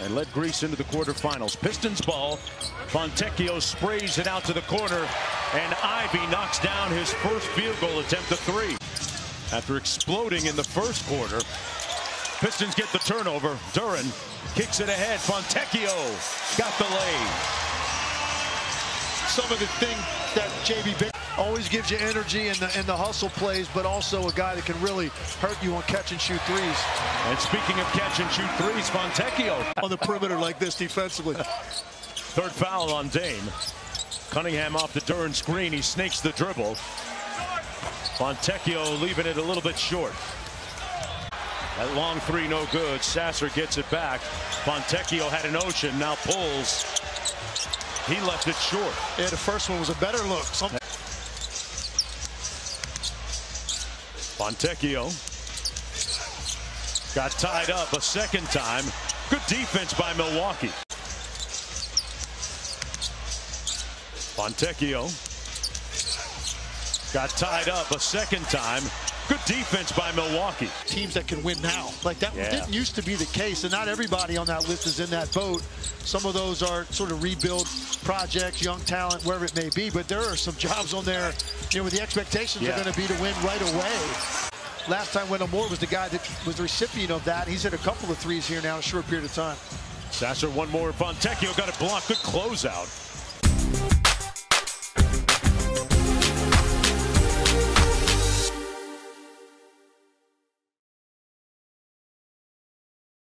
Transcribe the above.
and led Greece into the quarterfinals. Pistons ball. Fontecchio sprays it out to the corner, and Ivey knocks down his first field goal attempt at three. After exploding in the first quarter, Pistons get the turnover. Duren kicks it ahead. Fontecchio got the lay. Some of the things that JB Big always gives you energy in the in the hustle plays, but also a guy that can really hurt you on catch and shoot threes. And speaking of catch and shoot threes, Fontecchio on the perimeter like this defensively. Third foul on Dame. Cunningham off the Duren screen. He snakes the dribble. Fontecchio leaving it a little bit short. That long three no good. Sasser gets it back. Fontecchio had an ocean. Now pulls. He left it short. Yeah, the first one was a better look. Some Fontecchio got tied up a second time. Good defense by Milwaukee. Fontecchio got tied up a second time. Good defense by Milwaukee. Teams that can win now. Like that yeah. didn't used to be the case, and not everybody on that list is in that boat. Some of those are sort of rebuild projects, young talent, wherever it may be. But there are some jobs on there, you know, where the expectations yeah. are going to be to win right away. Last time Wendell Moore was the guy that was the recipient of that. He's hit a couple of threes here now in a short period of time. Sasser one more. Fontecchio got it blocked. Good closeout.